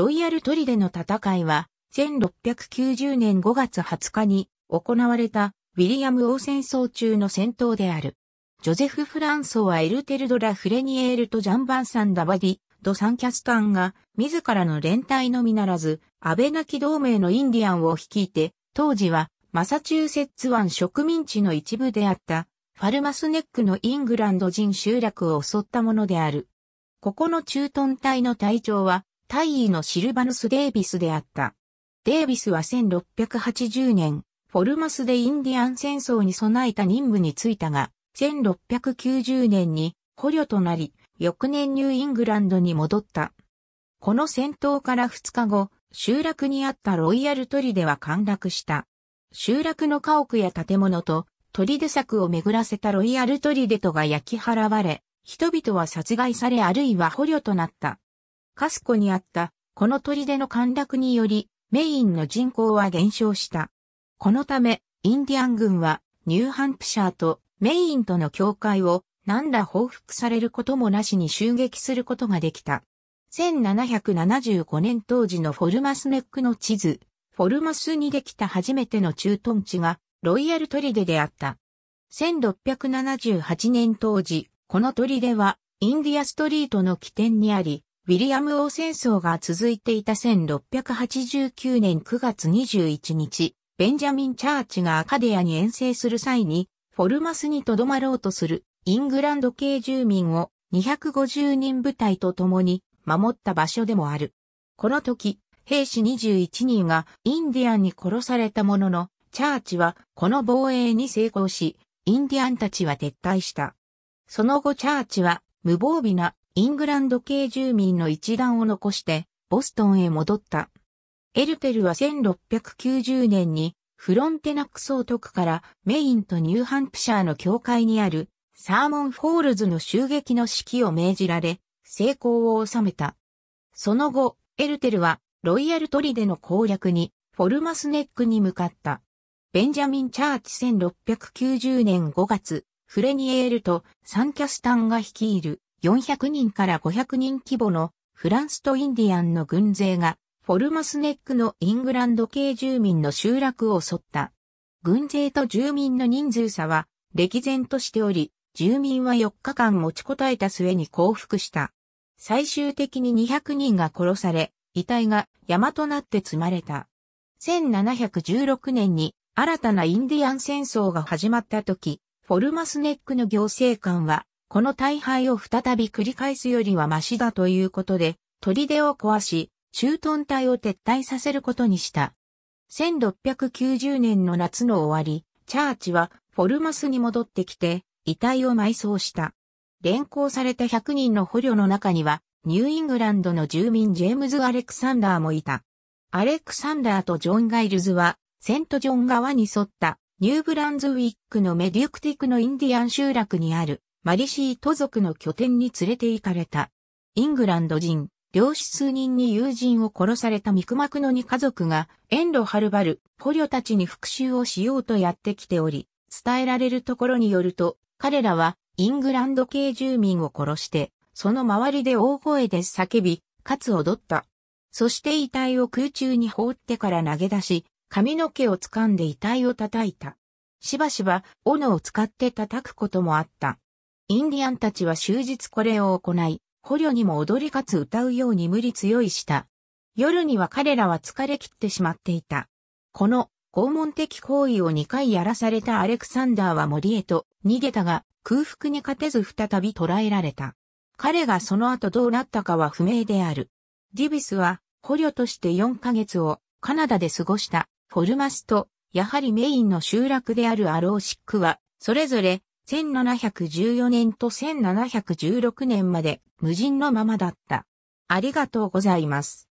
ロイヤルトリデの戦いは、1690年5月20日に行われたウィリアム王戦争中の戦闘である。ジョゼフ・フランソワ・エルテルドラ・フレニエールとジャンバンサン・ダバディ、ド・サンキャスタンが自らの連隊のみならず、安倍なき同盟のインディアンを率いて、当時はマサチューセッツ湾植民地の一部であったファルマスネックのイングランド人集落を襲ったものである。ここの駐屯隊の隊長は大尉のシルバヌス・デイビスであった。デイビスは1680年、フォルマスでインディアン戦争に備えた任務に就いたが、1690年に捕虜となり、翌年ニューイングランドに戻った。この戦闘から2日後、集落にあったロイヤル砦は陥落した。集落の家屋や建物と砦柵を巡らせたロイヤル砦とが焼き払われ、人々は殺害されあるいは捕虜となった。カスコにあったこの砦の陥落によりメインの人口は減少した。このため、インディアン軍はニューハンプシャーとメインとの境界を何ら報復されることもなしに襲撃することができた。1775年当時のフォルマスネックの地図、フォルマスにできた初めての駐屯地がロイヤルトリデであった。1678年当時、この砦はインディアストリートの起点にあり、ウィリアム王戦争が続いていた1689年9月21日、ベンジャミン・チャーチがアカデアに遠征する際に、フォルマスに留まろうとするイングランド系住民を250人部隊と共に守った場所でもある。この時、兵士21人がインディアンに殺されたものの、チャーチはこの防衛に成功し、インディアンたちは撤退した。その後チャーチは無防備なイングランド系住民の一団を残してボストンへ戻った。エルテルは1690年にフロンテナック総督からメインとニューハンプシャーの境界にあるサーモンフォールズの襲撃の指揮を命じられ、成功を収めた。その後、エルテルはロイヤルトリデの攻略にフォルマスネックに向かった。ベンジャミン・チャーチ1690年5月、フレニエールとサンキャスタンが率いる400人から500人規模のフランスとインディアンの軍勢がフォルマスネックのイングランド系住民の集落を襲った。軍勢と住民の人数差は歴然としており、住民は4日間持ちこたえた末に降伏した。最終的に200人が殺され、遺体が山となって積まれた。1716年に新たなインディアン戦争が始まった時、フォルマスネックの行政官は、この大敗を再び繰り返すよりはマシだということで、砦を壊し、駐屯隊を撤退させることにした。1690年の夏の終わり、チャーチはフォルマスに戻ってきて、遺体を埋葬した。連行された100人の捕虜の中には、ニューイングランドの住民ジェームズ・アレクサンダーもいた。アレクサンダーとジョン・ガイルズは、セントジョン川に沿ったニューブランズウィックのメデュクティクのインディアン集落にあるマリシート族の拠点に連れて行かれた。イングランド人、漁師数人に友人を殺されたミクマクの二家族が、遠路はるばる、捕虜たちに復讐をしようとやってきており、伝えられるところによると、彼らは、イングランド系住民を殺して、その周りで大声で叫び、かつ踊った。そして遺体を空中に放ってから投げ出し、髪の毛を掴んで遺体を叩いた。しばしば、斧を使って叩くこともあった。インディアンたちは終日これを行い、捕虜にも踊りかつ歌うように無理強いした。夜には彼らは疲れ切ってしまっていた。この拷問的行為を2回やらされたアレクサンダーは森へと逃げたが空腹に勝てず再び捕らえられた。彼がその後どうなったかは不明である。ディビスは捕虜として4ヶ月をカナダで過ごしたフォルマスとやはりメインの集落であるアローシックはそれぞれ1714年と1716年まで無人のままだった。ありがとうございます。